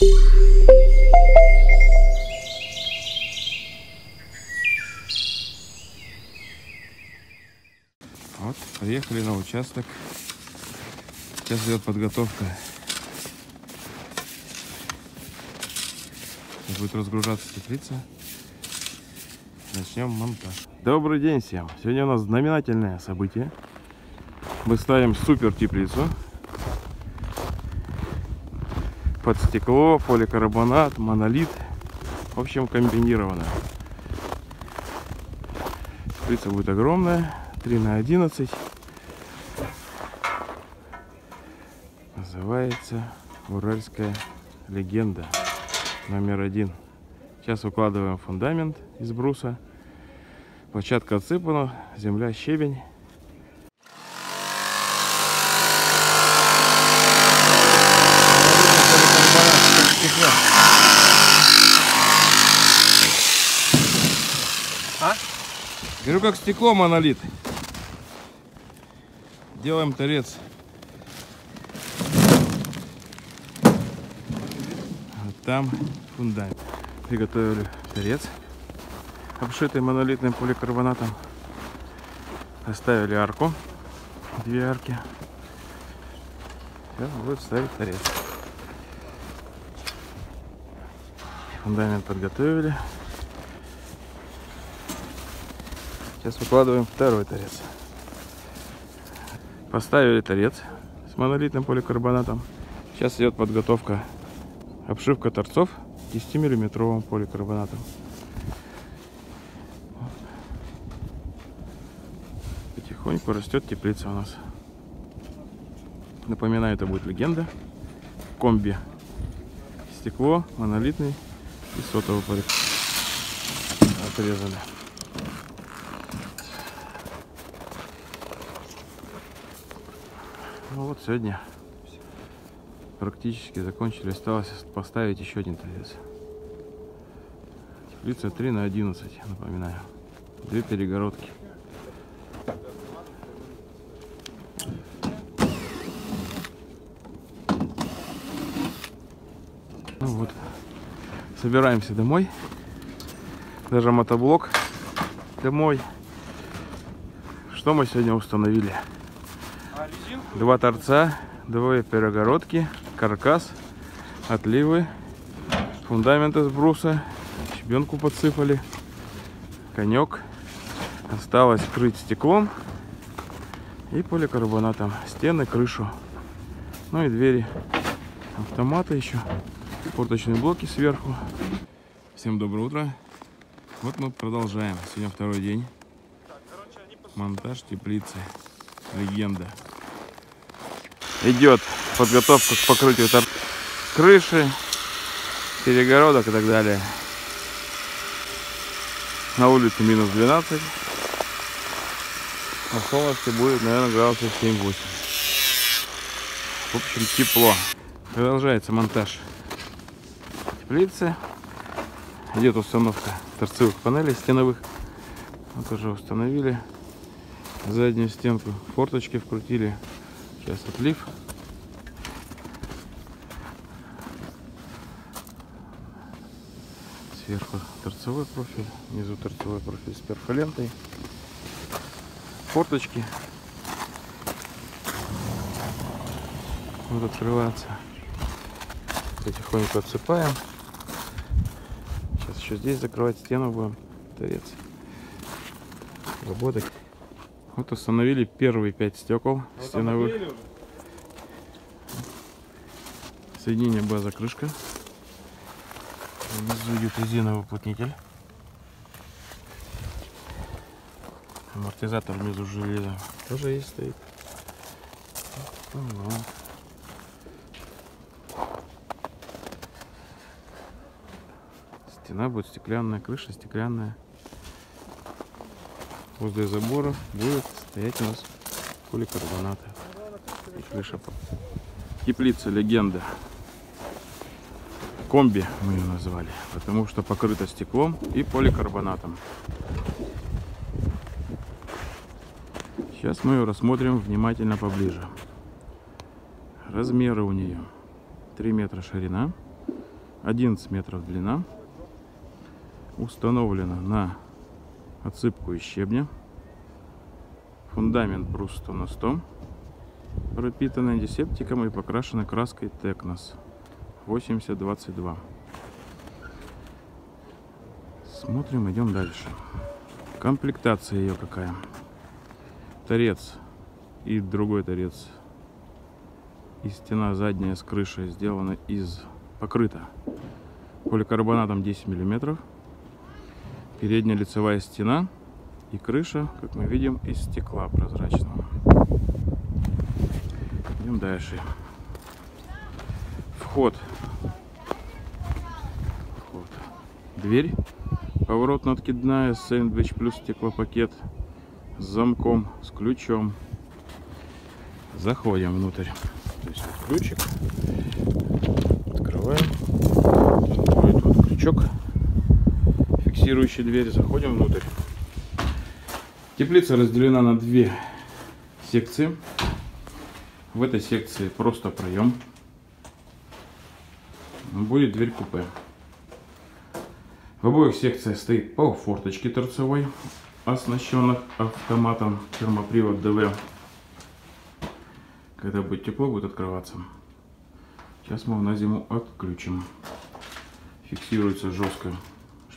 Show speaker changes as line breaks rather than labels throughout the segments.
Вот, приехали на участок. Сейчас идет подготовка. Сейчас будет разгружаться теплица. Начнем монтаж. Добрый день всем. Сегодня у нас знаменательное событие. Мы ставим супер теплицу. Под стекло, поликарбонат, монолит. В общем, комбинированно. Теплица будет огромная. 3 на 11. Называется Уральская легенда номер один. Сейчас укладываем фундамент из бруса. Площадка отсыпана, земля щебень.
А?
Говорю, как стекло монолит. Делаем торец. Вот там фундамент. Приготовили торец, обшитый монолитным поликарбонатом. Поставили арку, две арки. Сейчас будет ставить торец. Фундамент подготовили. Сейчас выкладываем второй торец. Поставили торец с монолитным поликарбонатом. Сейчас идет подготовка, обшивка торцов 10-миллиметровым поликарбонатом. Потихоньку растет теплица у нас. Напоминаю, это будет легенда. Комби. Стекло, монолитный и сотовый полик. Отрезали. Ну вот сегодня практически закончили. Осталось поставить еще один торец. Теплица 3 на 11, напоминаю. Две перегородки. Ну вот, собираемся домой. Даже мотоблок домой. Что мы сегодня установили? Два торца, две перегородки, каркас, отливы, фундамент из бруса, щебенку подсыпали, конек. Осталось крыть стеклом и поликарбонатом стены, крышу, ну и двери, автоматы еще, форточные блоки сверху. Всем доброе утро. Вот мы продолжаем. Сегодня второй день. Монтаж теплицы. Легенда идет подготовка к покрытию тор- крыши, перегородок и так далее. На улице минус 12. На солнышке будет, наверное, градусов 7-8. В общем, тепло. Продолжается монтаж теплицы. Идет установка торцевых панелей стеновых. Вот уже установили заднюю стенку. Форточки вкрутили. Сейчас отлив. Сверху торцевой профиль, внизу торцевой профиль с перфолентой. Форточки. Будут открываться. Потихоньку отсыпаем. Сейчас еще здесь закрывать стену будем. Торец. Работать. Вот установили первые пять стекол стеновых. Соединение база крышка. Внизу идет резиновый уплотнитель. Амортизатор внизу железа тоже есть стоит. Ага. Стена будет стеклянная, крыша стеклянная. Возле забора будет стоять у нас поликарбонаты. И крыша. Теплица легенда. Комби мы ее назвали, потому что покрыта стеклом и поликарбонатом. Сейчас мы ее рассмотрим внимательно поближе. Размеры у нее 3 метра ширина, 11 метров длина. Установлена на отсыпку из щебня. Фундамент брус 100 на 100. Пропитан антисептиком и покрашена краской Текнос 8022. Смотрим, идем дальше. Комплектация ее какая. Торец и другой торец. И стена задняя с крышей сделана из покрыта поликарбонатом 10 миллиметров. Передняя лицевая стена и крыша, как мы видим, из стекла прозрачного. Идем дальше. Вход. Вход. Дверь Поворотно-откидная, сэндвич плюс стеклопакет с замком, с ключом. Заходим внутрь. То есть вот ключик. Фиксирующий дверь. Заходим внутрь. Теплица разделена на две секции. В этой секции просто проем. Будет дверь купе. В обоих секциях стоит по форточке торцевой, оснащенных автоматом термопривод ДВ. Когда будет тепло, будет открываться. Сейчас мы на зиму отключим. Фиксируется жестко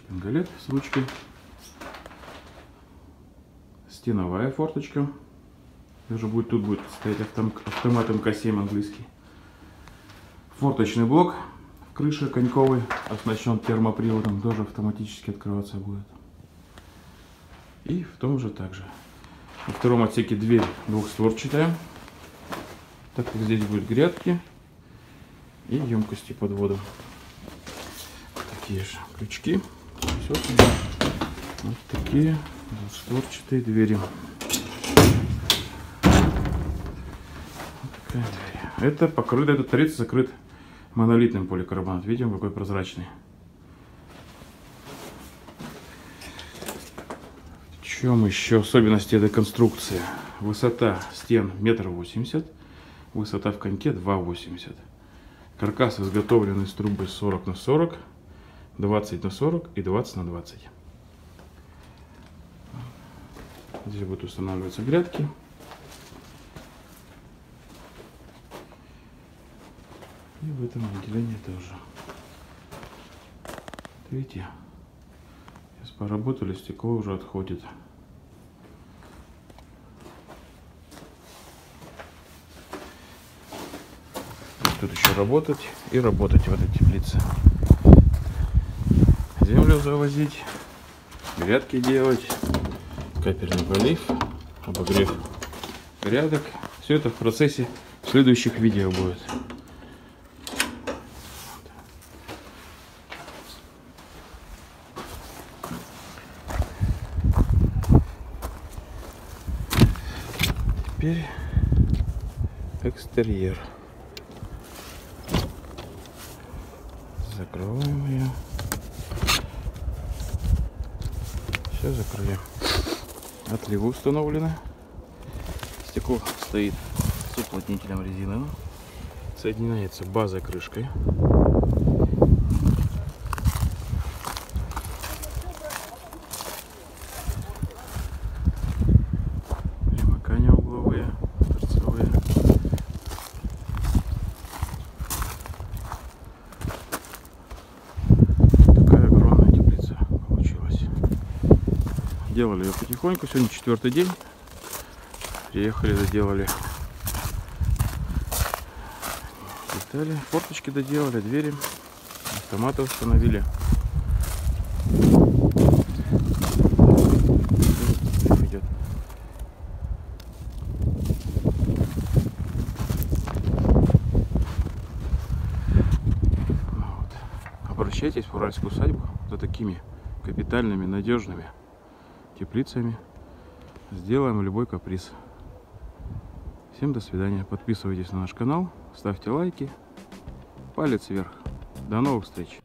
шпингалет с ручкой. Стеновая форточка. Даже будет тут будет стоять автом, автомат МК-7 английский. Форточный блок крыша коньковый, оснащен термоприводом, тоже автоматически открываться будет. И в том же также. Во втором отсеке дверь двухстворчатая, так как здесь будут грядки и емкости под воду. Такие же крючки. Все вот такие двухстворчатые двери. Вот такая дверь. Это покрыто, этот торец закрыт монолитным поликарбонат. Видим, какой прозрачный. В чем еще особенности этой конструкции? Высота стен метр восемьдесят, высота в коньке 2,80. Каркас изготовлен из трубы 40 на 40, 20 на 40 и 20 на 20. Здесь будут устанавливаться грядки. И в этом отделении тоже. Видите, сейчас поработали, стекло уже отходит. Тут еще работать и работать в этой теплице. Землю завозить, грядки делать, капельный полив, обогрев грядок. Все это в процессе следующих видео будет. теперь экстерьер. Закрываем ее. Все закрыли. Отливы установлены. Стекло стоит с уплотнителем резины. Соединяется базой крышкой. Делали ее потихоньку. Сегодня четвертый день. Приехали, доделали детали. Форточки доделали, двери. Автоматы установили. Идет. Обращайтесь в Уральскую усадьбу за такими капитальными, надежными теплицами. Сделаем любой каприз. Всем до свидания. Подписывайтесь на наш канал, ставьте лайки. Палец вверх. До новых встреч.